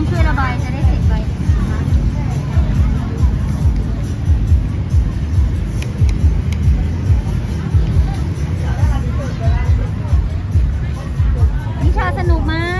องช่วยระบายจะได้เสร็จไวนิชาสนุกมาก